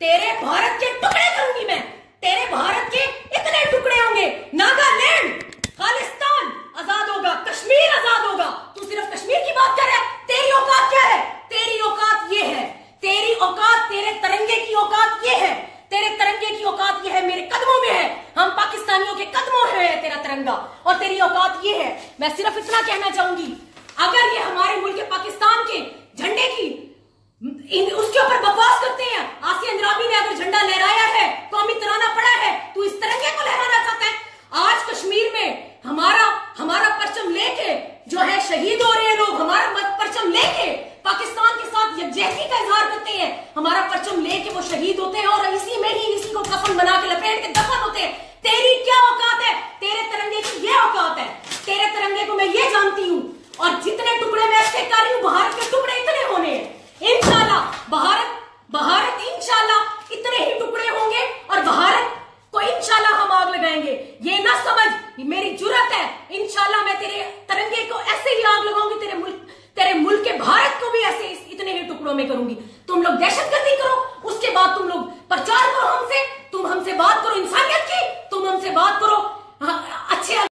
तेरे भारत के टुकड़े करूँगी मैं। तेरे भारत के इतने टुकड़े होंगे। नागालैंड, खालिस्तान आज़ाद होगा, कश्मीर आज़ाद होगा। तू सिर्फ़ कश्मीर की बात कर रहा है, तेरी औकात क्या है? तेरी औकात ये है। तेरी औकात तेरे तरंगे की औकात ये है। तेरे तरंगे की औकात ये है, मेरे कदमों में है। हम पाकिस्तानियों के कदमों में है तेरा तिरंगा। और तेरी औकात ये है, मैं सिर्फ़ इतना कहना चाहूँगी अगर ये हमारे मुल्क पाकिस्तान के झंडे की इन, उसके ऊपर बकवास करते हैं आसिया अंद्राबी ने अगर झंडा लहराया है कौमी तराना पड़ा है तू इस तिरंगे को लहराना चाहता है आज कश्मीर में हमारा हमारा परचम लेके जो है शहीद हो रहे हैं लोग, हमारा मत परचम लेके पाकिस्तान के साथ यकजहती का इजहार करते हैं। हमारा परचम लेके वो शहीद होते हैं और इसी में ही इसी को कफन बना के लपेट के दफन होते हैं। तेरी क्या औकात है? तेरे तिरंगे की ये औकात है। तेरे तिरंगे को मैं ये जानती हूँ। और जितने टुकड़े मैं कर रही हूँ, भारत के टुकड़े इतने होने हैं। इंशाल्लाह में करूँगी। तुम लोग दहशत